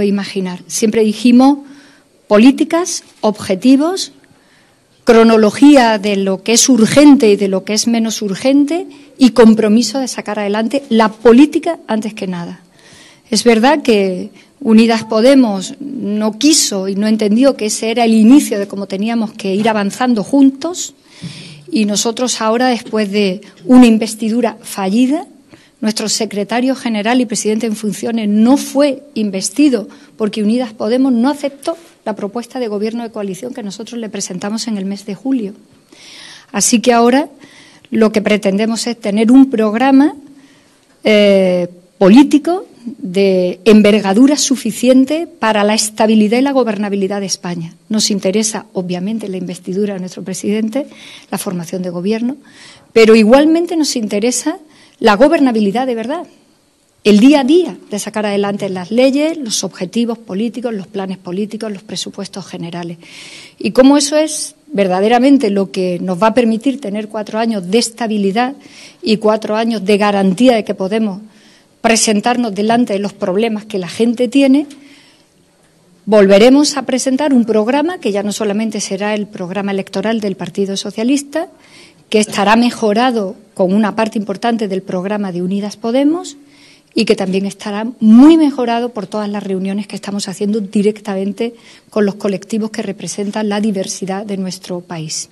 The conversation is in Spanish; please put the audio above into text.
imaginar. Siempre dijimos políticas, objetivos, cronología de lo que es urgente y de lo que es menos urgente y compromiso de sacar adelante la política antes que nada. Es verdad que Unidas Podemos no quiso y no entendió que ese era el inicio de cómo teníamos que ir avanzando juntos y nosotros ahora, después de una investidura fallida, nuestro secretario general y presidente en funciones no fue investido porque Unidas Podemos no aceptó la propuesta de gobierno de coalición que nosotros le presentamos en el mes de julio. Así que ahora lo que pretendemos es tener un programa eh, político de envergadura suficiente para la estabilidad y la gobernabilidad de España. Nos interesa, obviamente, la investidura de nuestro presidente, la formación de gobierno, pero igualmente nos interesa la gobernabilidad de verdad, el día a día de sacar adelante las leyes, los objetivos políticos, los planes políticos, los presupuestos generales. Y cómo eso es verdaderamente lo que nos va a permitir tener cuatro años de estabilidad y cuatro años de garantía de que podemos presentarnos delante de los problemas que la gente tiene, volveremos a presentar un programa que ya no solamente será el programa electoral del Partido Socialista, que estará mejorado con una parte importante del programa de Unidas Podemos y que también estará muy mejorado por todas las reuniones que estamos haciendo directamente con los colectivos que representan la diversidad de nuestro país.